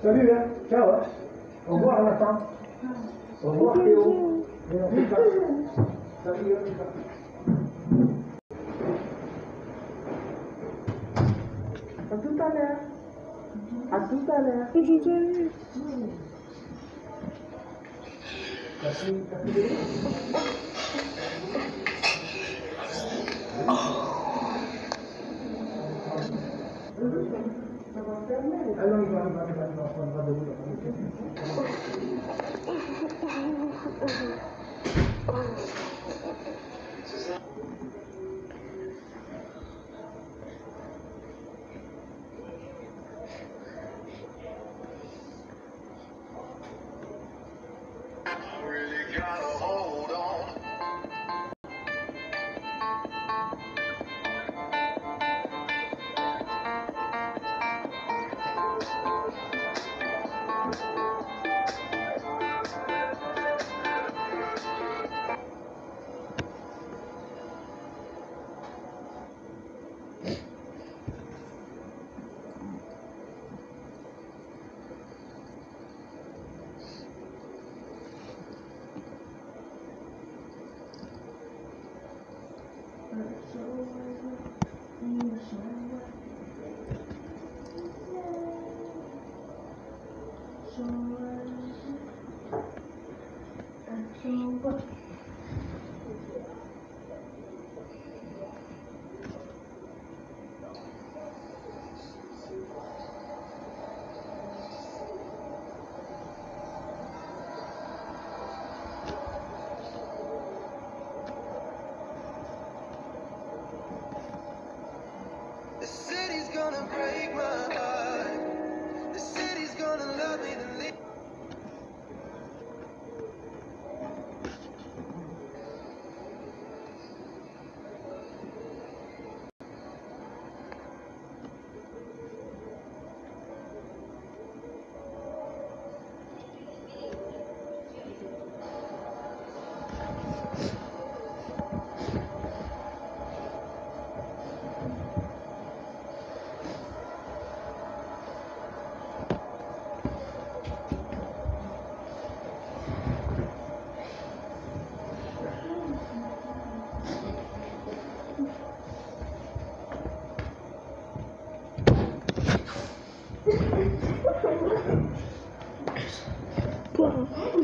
Salut, hein Ciao, hein. Au revoir, Nathan. Au revoir, Théo. Salut, hein, À tout à l'heure. À tout à l'heure. Merci. Merci. Gracias. So, so, uh, so. Thank you. Porra.